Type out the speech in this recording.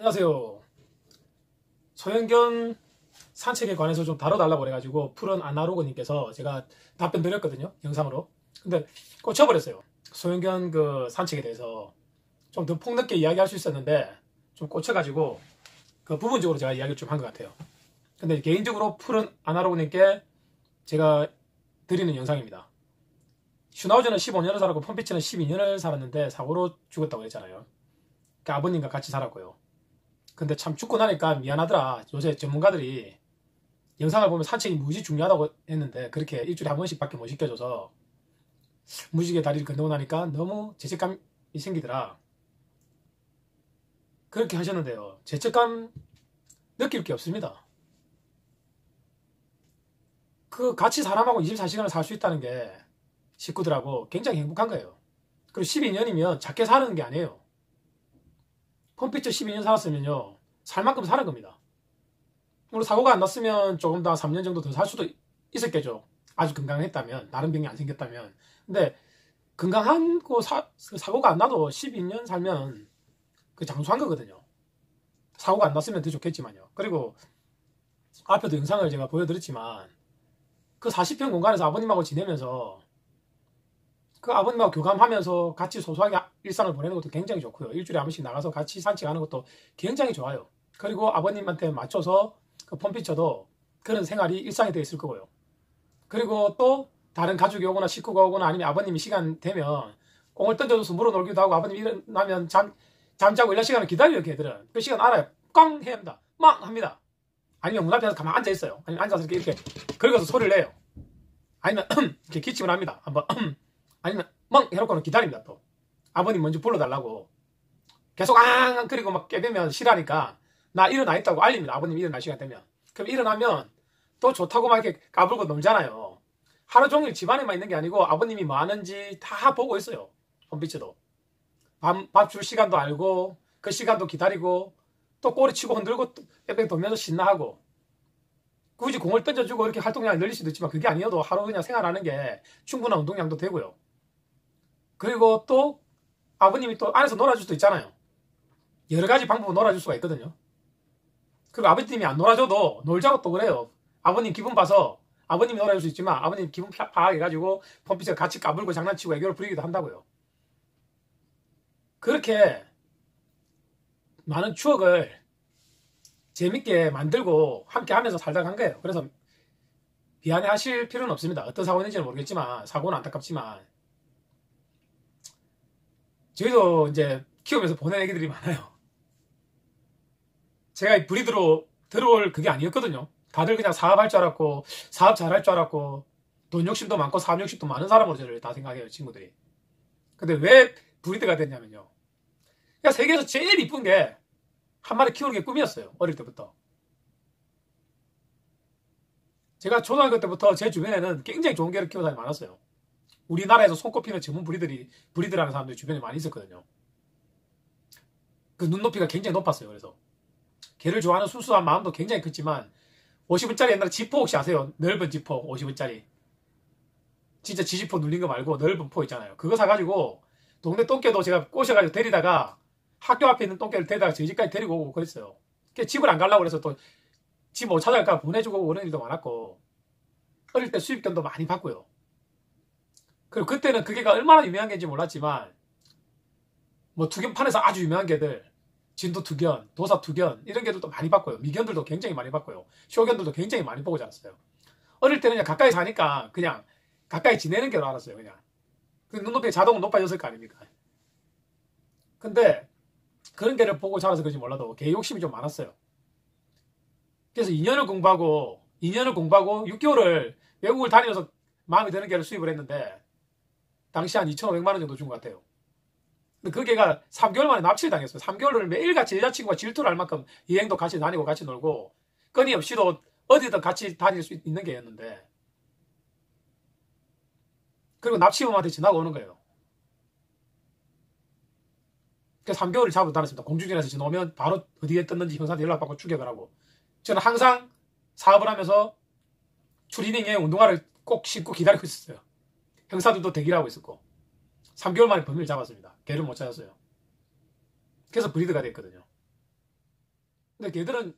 안녕하세요. 소형견 산책에 관해서 좀 다뤄달라고 그래가지고 푸른 아나로그님께서 제가 답변 드렸거든요. 영상으로. 근데 꽂혀버렸어요. 소형견 그 산책에 대해서 좀 더 폭넓게 이야기할 수 있었는데 좀 꽂혀가지고 그 부분적으로 제가 이야기를 좀 한 것 같아요. 근데 개인적으로 푸른 아나로그님께 제가 드리는 영상입니다. 슈나우저는 15년을 살았고 펌피치는 12년을 살았는데 사고로 죽었다고 했잖아요. 그 아버님과 같이 살았고요. 근데 참 죽고 나니까 미안하더라. 요새 전문가들이 영상을 보면 산책이 무지 중요하다고 했는데 그렇게 일주일에 한 번씩밖에 못 시켜줘서 무지개 다리를 건너고 나니까 너무 죄책감이 생기더라. 그렇게 하셨는데요. 죄책감 느낄 게 없습니다. 그 같이 사람하고 24시간을 살 수 있다는 게 식구들하고 굉장히 행복한 거예요. 그리고 12년이면 작게 사는 게 아니에요. 컴퓨터 12년 살았으면요. 살 만큼 사는 겁니다. 물론 사고가 안 났으면 조금 더 3년 정도 더 살 수도 있었겠죠. 아주 건강했다면, 다른 병이 안 생겼다면. 근데 건강하고 사, 그 사고가 안 나도 12년 살면 그 장수한 거거든요. 사고가 안 났으면 더 좋겠지만요. 그리고 앞에도 영상을 제가 보여드렸지만 그 40평 공간에서 아버님하고 지내면서 그 아버님하고 교감하면서 같이 소소하게 일상을 보내는 것도 굉장히 좋고요. 일주일에 한 번씩 나가서 같이 산책하는 것도 굉장히 좋아요. 그리고 아버님한테 맞춰서 그 펌피쳐도 그런 생활이 일상이 되어 있을 거고요. 그리고 또 다른 가족이 오거나 식구가 오거나 아니면 아버님이 시간 되면 공을 던져줘서 물어 놀기도 하고 아버님 일어나면 잠, 잠자고 일할 시간을 기다려요, 걔들은. 그 시간 알아요. 꽝! 해야 합니다. 막! 합니다. 아니면 문 앞에서 가만 앉아 있어요. 아니면 앉아서 이렇게, 이렇게 긁어서 소리를 내요. 아니면 이렇게 기침을 합니다. 한번 아니면 멍 해놓고는 기다립니다 또. 아버님 먼저 불러달라고. 계속 앙 그리고 막 깨되면 싫어하니까 나 일어나 있다고 알립니다. 아버님 일어날 시간 되면. 그럼 일어나면 또 좋다고 막 이렇게 까불고 놀잖아요. 하루 종일 집안에만 있는 게 아니고 아버님이 뭐 하는지 다 보고 있어요. 홈피치도. 밥 줄 시간도 알고 그 시간도 기다리고 또 꼬리 치고 흔들고 뺑뺑 돌면서 신나하고 굳이 공을 던져주고 이렇게 활동량을 늘릴 수도 있지만 그게 아니어도 하루 그냥 생활하는 게 충분한 운동량도 되고요. 그리고 또 아버님이 또 안에서 놀아줄 수도 있잖아요. 여러 가지 방법으로 놀아줄 수가 있거든요. 그리고 아버님이 안 놀아줘도 놀자고 또 그래요. 아버님 기분 봐서 아버님이 놀아줄 수 있지만 아버님 기분 파악해가지고 펌피가 같이 까불고 장난치고 애교를 부리기도 한다고요. 그렇게 많은 추억을 재밌게 만들고 함께 하면서 살다 간 거예요. 그래서 미안해 하실 필요는 없습니다. 어떤 사고인지는 모르겠지만 사고는 안타깝지만 저희도 이제 키우면서 보낸 애기들이 많아요. 제가 브리드로 들어올 그게 아니었거든요. 다들 그냥 사업할 줄 알았고, 사업 잘할 줄 알았고, 돈 욕심도 많고, 사업 욕심도 많은 사람으로 저를 다 생각해요, 친구들이. 근데 왜 브리드가 됐냐면요. 그냥 세계에서 제일 이쁜 게, 한 마리 키우는 게 꿈이었어요. 어릴 때부터. 제가 초등학교 때부터 제 주변에는 굉장히 좋은 개를 키우는 사람이 많았어요. 우리나라에서 손꼽히는 전문 브리들이 브리드라는 사람들이 주변에 많이 있었거든요. 그 눈높이가 굉장히 높았어요. 그래서 개를 좋아하는 순수한 마음도 굉장히 컸지만 50원짜리 옛날에 지퍼 혹시 아세요? 넓은 지퍼 50원짜리 진짜 지지퍼 눌린 거 말고 넓은 포 있잖아요. 그거 사가지고 동네 똥개도 제가 꼬셔가지고 데리다가 학교 앞에 있는 똥개를 데리다가 저희 집까지 데리고 오고 그랬어요. 집을 안 가려고 그래서 또 집 못 찾아갈까 보내주고 오는 일도 많았고 어릴 때 수입견도 많이 받고요. 그리고 그때는 그게가 얼마나 유명한 개인지 몰랐지만 뭐 투견판에서 아주 유명한 개들 진도 투견, 도사 투견 이런 개들도 많이 봤고요. 미견들도 굉장히 많이 봤고요. 쇼견들도 굉장히 많이 보고 자랐어요. 어릴 때는 그냥 가까이 사니까 그냥 가까이 지내는 게로 알았어요. 그냥 그 눈높이가 자동으로 높아졌을 거 아닙니까? 근데 그런 개를 보고 자라서 그런지 몰라도 개 욕심이 좀 많았어요. 그래서 2년을 공부하고 2년을 공부하고 6개월을 외국을 다니면서 마음에 드는 개를 수입을 했는데 당시 한 2,500만 원 정도 준 것 같아요. 근데 그 개가 3개월 만에 납치를 당했어요. 3개월을 매일같이 여자친구가 질투를 할 만큼 여행도 같이 다니고 같이 놀고 끊임없이도 어디든 같이 다닐 수 있는 개였는데 그리고 납치범한테 전화가 오는 거예요. 그 3개월을 잡아 다녔습니다. 공주진에서 전화 오면 바로 어디에 떴는지 형사한테 연락받고 추격을 하고 저는 항상 사업을 하면서 추리닝에 운동화를 꼭 신고 기다리고 있었어요. 형사들도 대기를 하고 있었고 3개월 만에 범인을 잡았습니다. 개를 못 찾았어요. 그래서 브리드가 됐거든요. 근데 걔들은